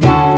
Bye.